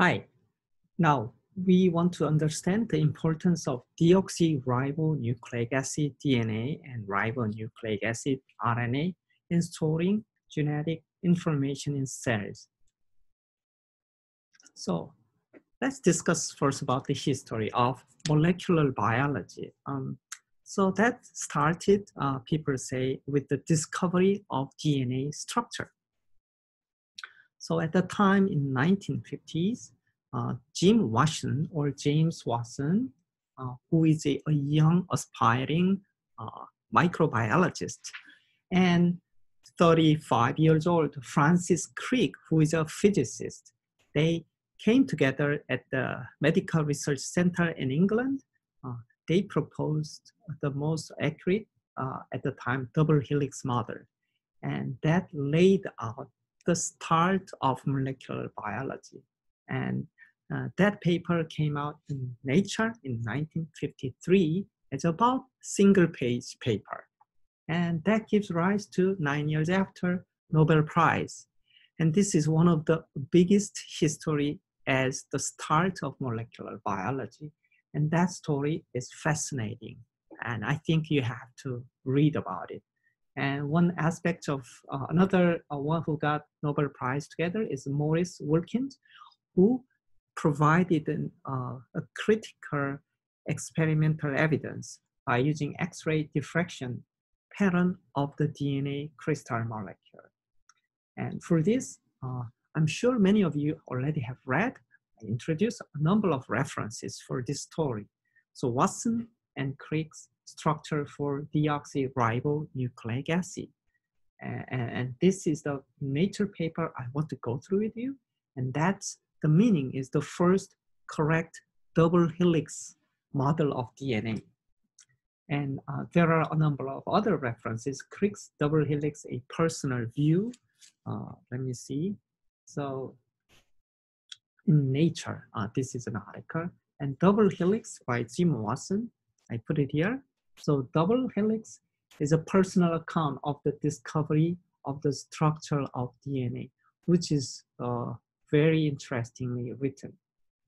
Hi. Now, we want to understand the importance of deoxyribonucleic acid DNA and ribonucleic acid RNA in storing genetic information in cells. So let's discuss first about the history of molecular biology. Um, so that started, uh, people say, with the discovery of DNA structure. So at the time in 1950s, uh, Jim Watson or James Watson, uh, who is a, a young aspiring uh, microbiologist, and 35 years old Francis Crick, who is a physicist, they came together at the Medical Research Center in England. Uh, they proposed the most accurate, uh, at the time, double helix model. And that laid out the start of molecular biology. And uh, that paper came out in Nature in 1953 It's about single page paper. And that gives rise to nine years after Nobel Prize. And this is one of the biggest history as the start of molecular biology. And that story is fascinating. And I think you have to read about it. And one aspect of uh, another uh, one who got Nobel Prize together is Maurice Wilkins, who provided an, uh, a critical experimental evidence by using X-ray diffraction pattern of the DNA crystal molecule. And for this, uh, I'm sure many of you already have read. I introduced a number of references for this story. So Watson and Crick's structure for deoxyribonucleic acid. And, and, this is the nature paper I want to go through with you. And that's the meaning is the first correct double helix model of DNA. And uh, there are a number of other references. Crick's double helix, a personal view. Uh, let me see. So in Nature, uh, this is an article. And double helix by Jim Watson. I put it here. So double helix is a personal account of the discovery of the structure of DNA, which is uh, very interestingly written.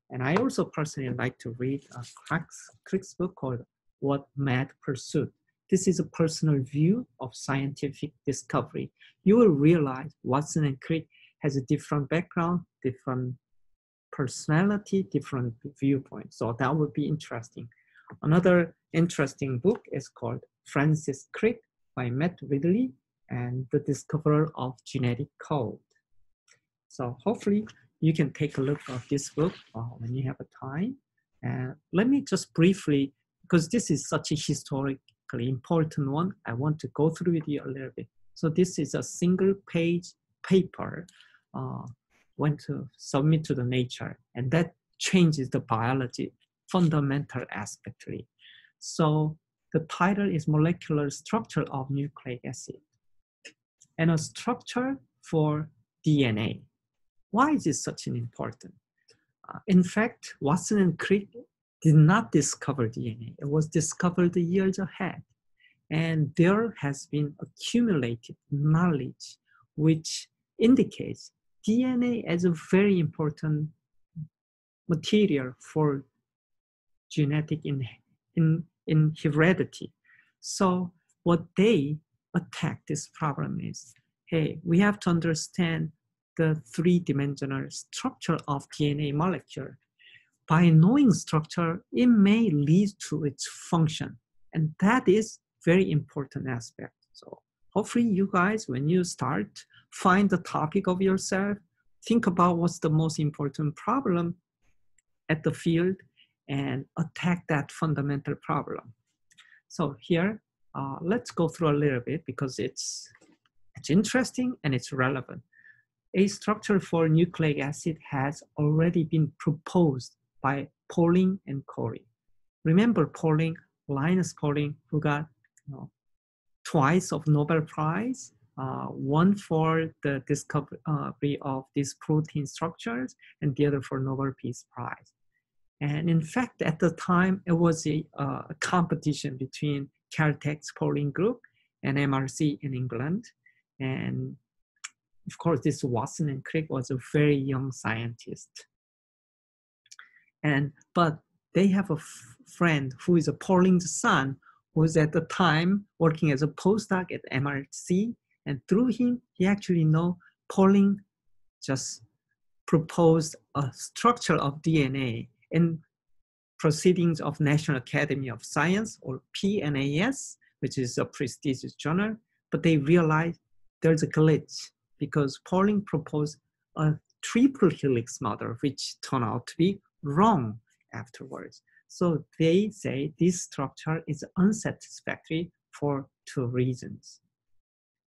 And I also personally like to read a Crick's, Crick's book called What Mad Pursuit. This is a personal view of scientific discovery. You will realize Watson and Crick has a different background, different personality, different viewpoints. So that would be interesting. Another interesting book is called Francis Crick by Matt Ridley and the discoverer of genetic code. So hopefully you can take a look at this book uh, when you have a time. And let me just briefly, because this is such a historically important one, I want to go through with you a little bit. So this is a single page paper uh, went to submit to the nature and that changes the biology fundamental aspectly. So the title is molecular structure of nucleic acid and a structure for DNA. Why is this such an important? Uh, in fact, Watson and Crick did not discover DNA. It was discovered years ahead. And there has been accumulated knowledge which indicates DNA as a very important material for genetic in, in, in heredity. So what they attack this problem is, hey, we have to understand the three-dimensional structure of DNA molecule. By knowing structure, it may lead to its function. And that is very important aspect. So hopefully you guys, when you start, find the topic of yourself, think about what's the most important problem at the field and attack that fundamental problem. So here, uh, let's go through a little bit because it's, it's interesting and it's relevant. A structure for nucleic acid has already been proposed by Pauling and Corey. Remember Pauling, Linus Pauling, who got you know, twice of Nobel Prize uh, one for the discovery of these protein structures and the other for Nobel Peace Prize. And in fact, at the time, it was a, uh, competition between Caltech's Pauling Group and MRC in England. And of course, this Watson and Crick was a very young scientist. And but they have a friend who is a Pauling's son, who was at the time working as a postdoc at MRC, and through him, he actually know Pauling just proposed a structure of DNA in Proceedings of National Academy of Science or PNAS, which is a prestigious journal, but they realized there's a glitch because Pauling proposed a triple helix model, which turned out to be wrong afterwards. So they say this structure is unsatisfactory for two reasons.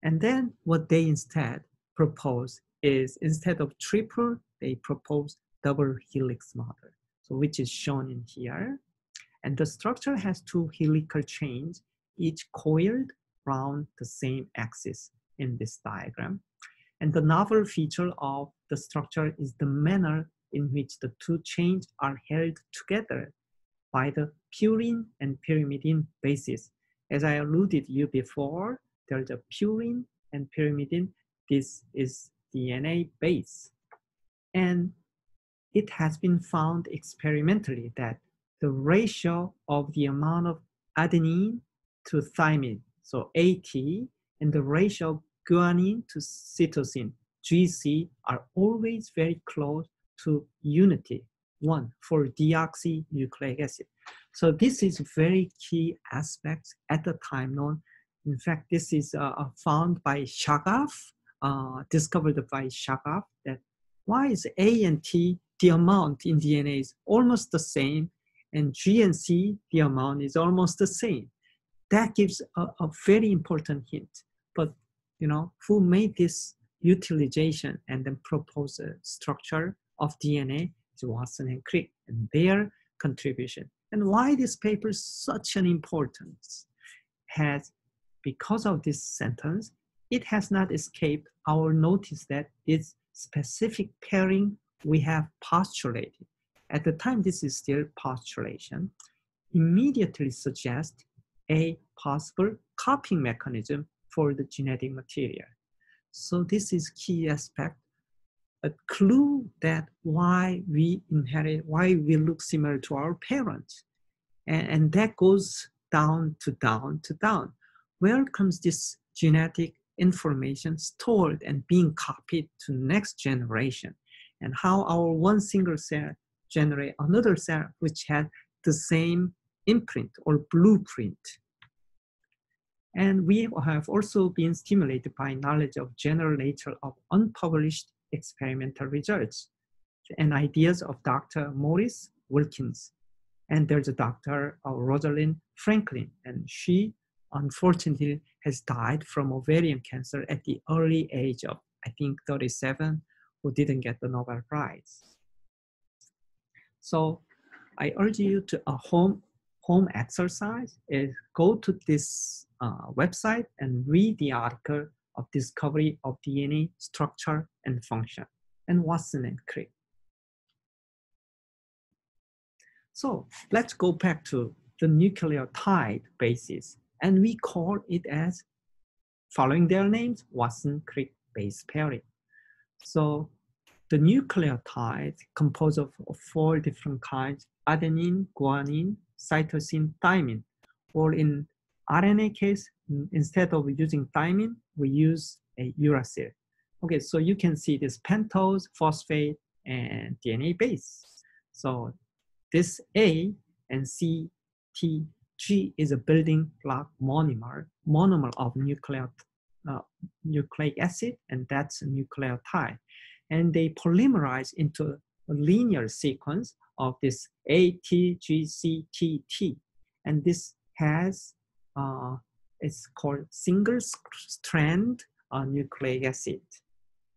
And then what they instead propose is instead of triple, they propose double helix model, so which is shown in here. And the structure has two helical chains, each coiled around the same axis in this diagram. And the novel feature of the structure is the manner in which the two chains are held together by the purine and pyrimidine bases. As I alluded you before, there's a purine and pyrimidine. This is DNA base. And it has been found experimentally that the ratio of the amount of adenine to thymine, so AT, and the ratio of guanine to cytosine, GC, are always very close to unity, one for deoxynucleic acid. So this is very key aspects at the time known. In fact, this is uh, found by Chargaff, uh, discovered by Chargaff that why is A and T, the amount in DNA is almost the same, and G and C, the amount is almost the same. That gives a, a very important hint. But you know, who made this utilization and then propose a structure of DNA is Watson and Crick and their contribution. And why this paper is such an importance has, because of this sentence, it has not escaped our notice that its specific pairing we have postulated. At the time, this is still postulation, immediately suggest a possible copying mechanism for the genetic material. So this is key aspect, a clue that why we inherit, why we look similar to our parents. And, and that goes down to down to down. Where comes this genetic information stored and being copied to next generation and how our one single cell generate another cell which had the same imprint or blueprint. And we have also been stimulated by knowledge of general nature of unpublished experimental results and ideas of Dr. Maurice Wilkins. And there's a Dr. Uh, Rosalind Franklin, and she unfortunately has died from ovarian cancer at the early age of, I think, 37, who didn't get the Nobel Prize. So I urge you to a home, home exercise is go to this uh, website and read the article of discovery of DNA structure and function and Watson and Crick. So let's go back to the nucleotide basis and we call it as, following their names, Watson-Crick base pairing. So the nucleotide composed of, four different kinds, adenine, guanine, cytosine, thymine, or in RNA case, instead of using thymine, we use a uracil. Okay, so you can see this pentose, phosphate, and DNA base. So this A and C, T, G is a building block monomer, monomer of nucleic, uh, nucleic acid, and that's a nucleotide. And they polymerize into a linear sequence of this A, T, G, C, T, T. And this has, uh, it's called single strand uh, nucleic acid.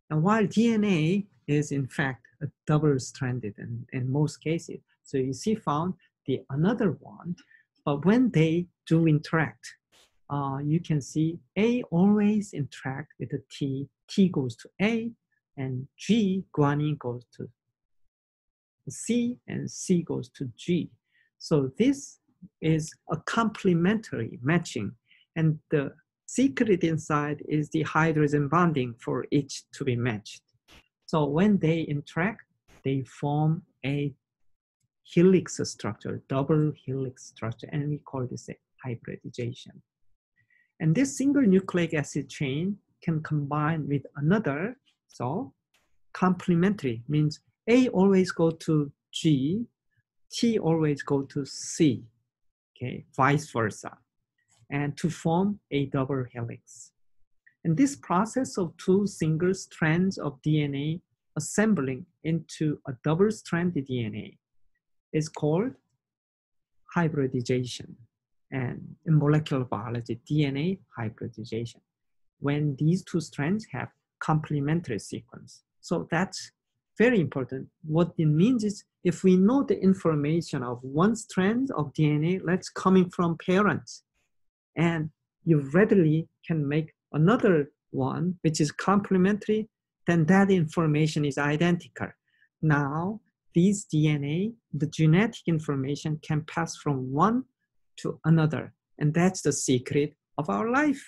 And while DNA is in fact a double stranded in, in most cases, so you see found the another one but when they do interact, uh, you can see A always interact with the T, T goes to A, and G, guanine goes to C, and C goes to G. So this is a complementary matching, and the secret inside is the hydrogen bonding for each to be matched. So when they interact, they form a helix structure, double helix structure, and we call this a hybridization. And this single nucleic acid chain can combine with another, so complementary means A always go to G, T always go to C, okay, vice versa, and to form a double helix. And this process of two single strands of DNA assembling into a double-stranded DNA is called hybridization and in molecular biology, DNA hybridization, when these two strands have complementary sequence. So that's very important. What it means is if we know the information of one strand of DNA that's coming from parents, and you readily can make another one which is complementary, then that information is identical. Now, these DNA, the genetic information can pass from one to another. And that's the secret of our life.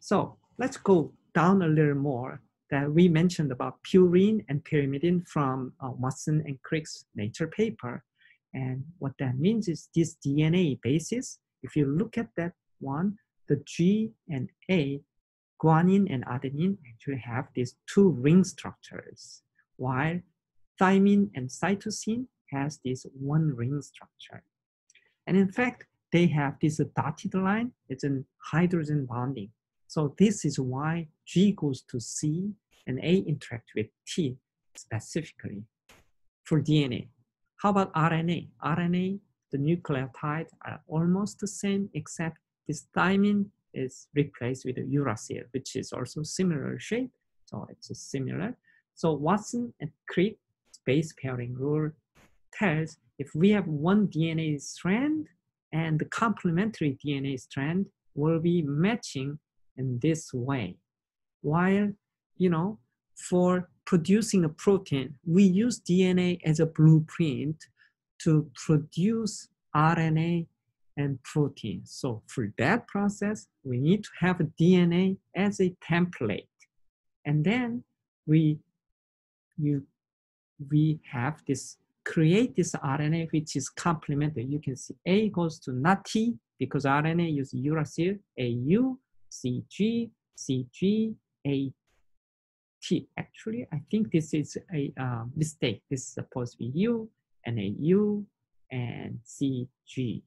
So let's go down a little more that we mentioned about purine and pyrimidine from uh, Watson and Crick's Nature paper. And what that means is this DNA basis, if you look at that one, the G and A, guanine and adenine actually have these two ring structures, while thymine and cytosine has this one ring structure. And in fact, they have this dotted line, it's a hydrogen bonding. So this is why G goes to C and A interact with T specifically for DNA. How about RNA? RNA, the nucleotides are almost the same except this thymine is replaced with a uracil, which is also similar shape. So it's similar. So Watson and Crick base pairing rule tells if we have one DNA strand and the complementary DNA strand will be matching in this way. While, you know, for producing a protein, we use DNA as a blueprint to produce RNA and protein. So for that process, we need to have DNA as a template. And then we, you, we have this, create this RNA which is complementary. You can see A goes to not T because RNA use uracil, AU, CG, CG, A, T. Actually, I think this is a uh, mistake. This is supposed to be U and a U and CG.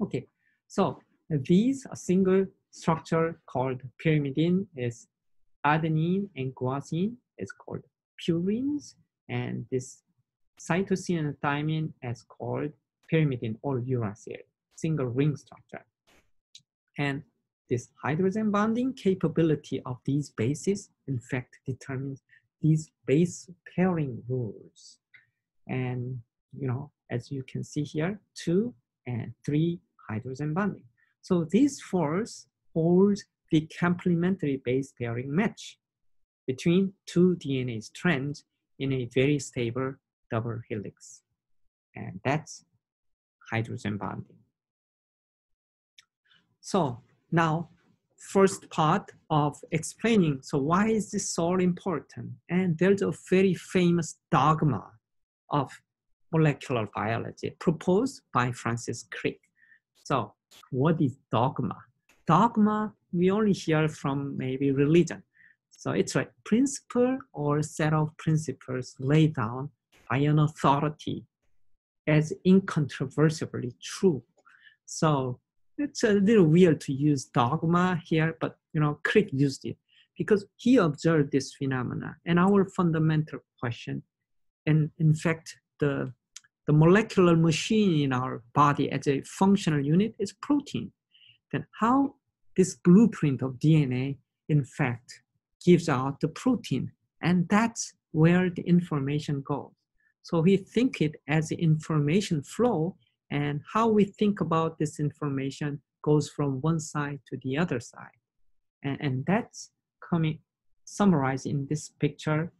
Okay, so these single structure called pyrimidine is adenine and guanine is called purines, and this cytosine and thymine is called pyrimidine or uracil, single ring structure. And this hydrogen bonding capability of these bases, in fact, determines these base pairing rules. And, you know, as you can see here, two and three hydrogen bonding. So this force holds the complementary base pairing match between two DNA strands in a very stable double helix. And that's hydrogen bonding. So now, first part of explaining, so why is this so important? And there's a very famous dogma of molecular biology proposed by Francis Crick. So what is dogma? Dogma, we only hear from maybe religion. So it's a principle or set of principles laid down by an authority as incontrovertibly true. So it's a little weird to use dogma here, but you know, Crick used it because he observed this phenomena. And our fundamental question, and in fact, the the molecular machine in our body as a functional unit is protein. Then how this blueprint of DNA, in fact, gives out the protein. And that's where the information goes. So we think it as the information flow and how we think about this information goes from one side to the other side. And, and that's coming summarized in this picture.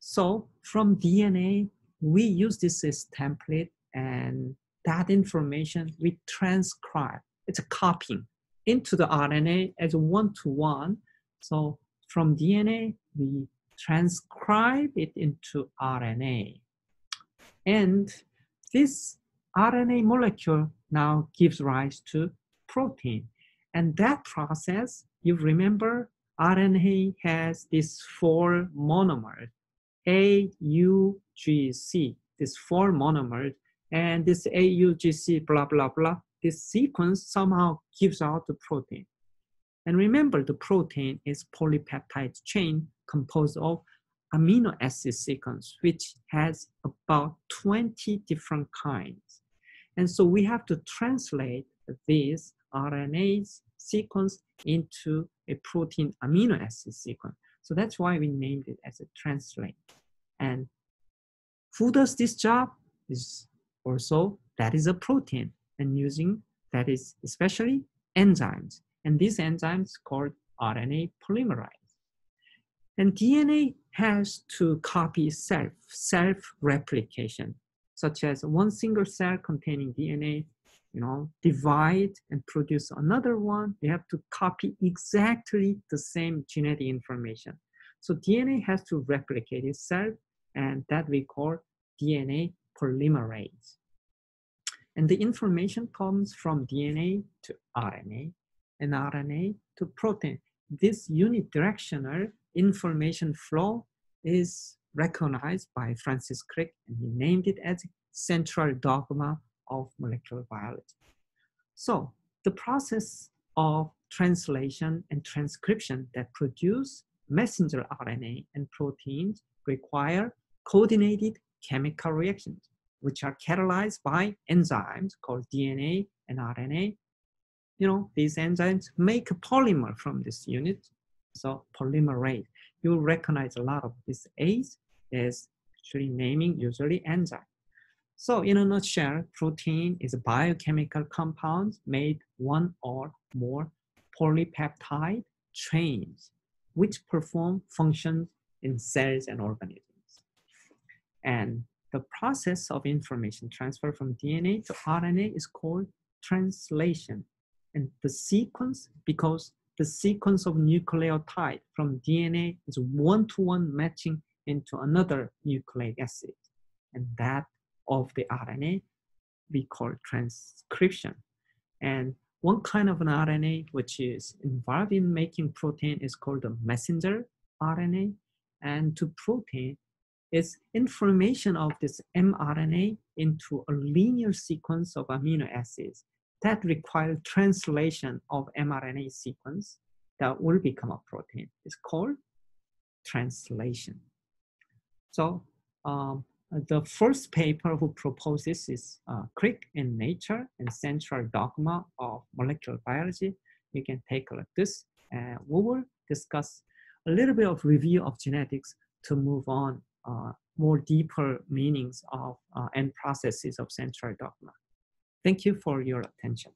So from DNA, we use this as template and that information we transcribe. It's a copying into the RNA as a one-to-one. So from DNA, we transcribe it into RNA. And this RNA molecule now gives rise to protein. And that process, you remember, RNA has these four monomers, A, U, G, C, these four monomers, and this AUGC, blah, blah, blah, this sequence somehow gives out the protein. And remember, the protein is polypeptide chain composed of amino acid sequence, which has about 20 different kinds. And so we have to translate these RNAs sequence into a protein amino acid sequence. So that's why we named it as a translate. And who does this job is also that is a protein and using that is especially enzymes. And these enzymes called RNA polymerase. And DNA has to copy self, self-replication, such as one single cell containing DNA, you know, divide and produce another one. They have to copy exactly the same genetic information. So DNA has to replicate itself, and that we call DNA polymerase. And the information comes from DNA to RNA and RNA to protein. This unidirectional information flow is recognized by Francis Crick and he named it as central dogma of molecular biology. So the process of translation and transcription that produce messenger RNA and proteins require coordinated chemical reactions, which are catalyzed by enzymes called DNA and RNA. You know, these enzymes make a polymer from this unit, so polymerase. You recognize a lot of these A's as actually naming usually enzyme. So in a nutshell, protein is a biochemical compound made one or more polypeptide chains, which perform functions in cells and organisms. And the process of information transfer from DNA to RNA is called translation. And the sequence, because the sequence of nucleotide from DNA is one-to-one matching into another nucleic acid. And that of the RNA we call transcription. And one kind of an RNA which is involved in making protein is called a messenger RNA. And to protein, is information of this mRNA into a linear sequence of amino acids that require translation of mRNA sequence that will become a protein. It's called translation. So um, the first paper who proposed this is uh, Crick in Nature and Central Dogma of Molecular Biology. You can take a look at this. And we will discuss a little bit of review of genetics to move on uh, more deeper meanings of uh, and processes of central dogma. Thank you for your attention.